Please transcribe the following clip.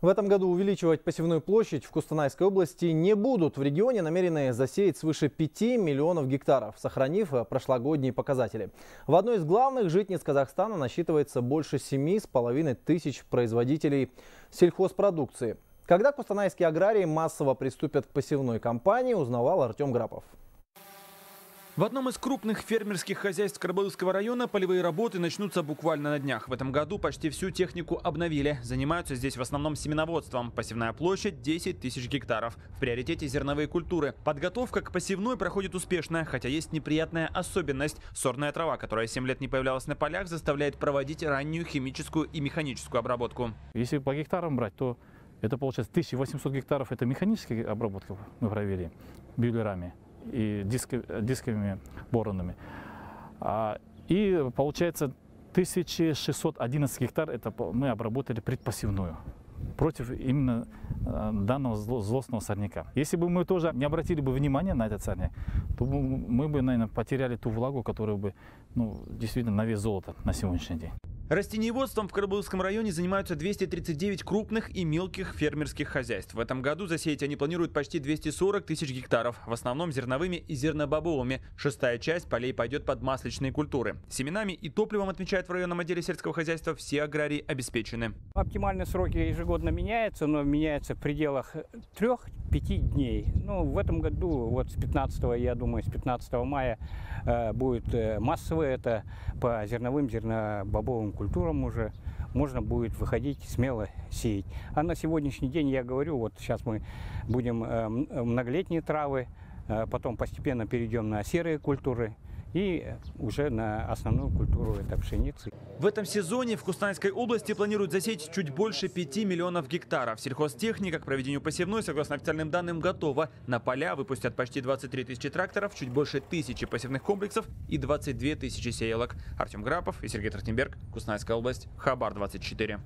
В этом году увеличивать посевную площадь в Кустанайской области не будут. В регионе намерены засеять свыше 5 миллионов гектаров, сохранив прошлогодние показатели. В одной из главных житниц Казахстана насчитывается больше 7,5 тысяч производителей сельхозпродукции. Когда кустанайские аграрии массово приступят к посевной кампании, узнавал Артем Грапов. В одном из крупных фермерских хозяйств Карабалыкского района полевые работы начнутся буквально на днях. В этом году почти всю технику обновили. Занимаются здесь в основном семеноводством. Посевная площадь 10 тысяч гектаров. В приоритете зерновые культуры. Подготовка к посевной проходит успешно, хотя есть неприятная особенность. Сорная трава, которая 7 лет не появлялась на полях, заставляет проводить раннюю химическую и механическую обработку. Если по гектарам брать, то это получается 1800 гектаров. Это механическая обработка мы провели бюллерами и диски, дисковыми боронами. А, и получается 1611 гектар это мы обработали предпосевную против именно э, данного злостного сорняка. Если бы мы тоже не обратили бы внимания на этот сорняк, то мы бы, наверное, потеряли ту влагу, которая бы ну, действительно на вес золота на сегодняшний день. Растениеводством в Карабулском районе занимаются 239 крупных и мелких фермерских хозяйств. В этом году засеять они планируют почти 240 тысяч гектаров, в основном зерновыми и зернобобовыми. Шестая часть полей пойдет под масличные культуры. Семенами и топливом, отмечают в районном отделе сельского хозяйства, все аграрии обеспечены. Оптимальные сроки ежегодно меняются, но меняются в пределах трех-пяти дней. Ну, в этом году, вот с 15, я думаю, с 15 мая э, будет э, массовое это по зерновым, зернобобовым культурам уже можно будет выходить смело сеять. А на сегодняшний день я говорю, вот сейчас мы будем э, многолетние травы, э, потом постепенно перейдем на серые культуры и уже на основную культуру это пшеницы. В этом сезоне в Кустанайской области планируют засеять чуть больше 5 миллионов гектаров. Сельхозтехника к проведению посевной, согласно официальным данным, готова. На поля выпустят почти 23 тысячи тракторов, чуть больше тысячи посевных комплексов и 22 тысячи сеялок. Артем Грапов и Сергей Трахтенберг, Кустанайская область, Хабар 24.